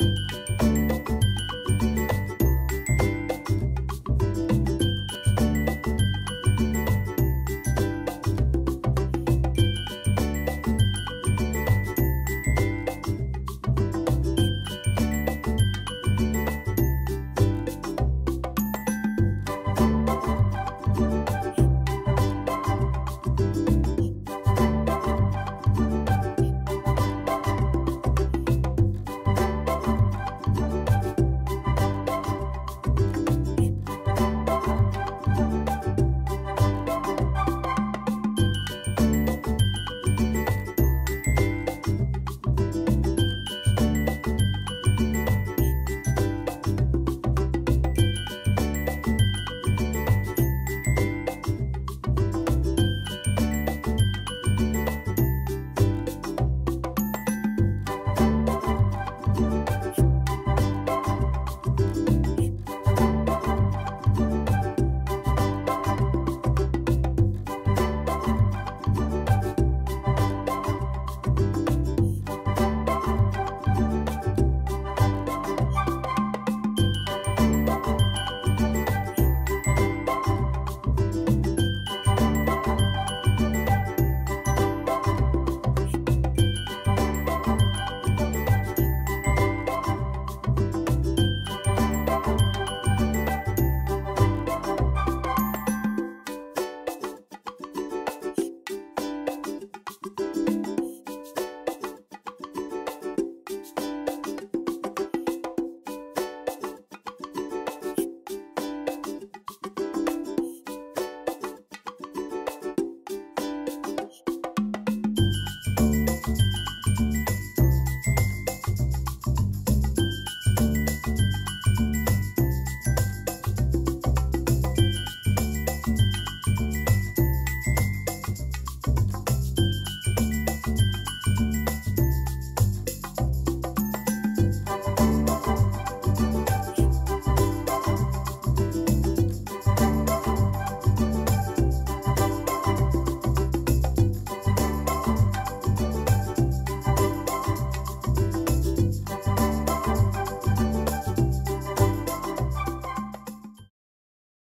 you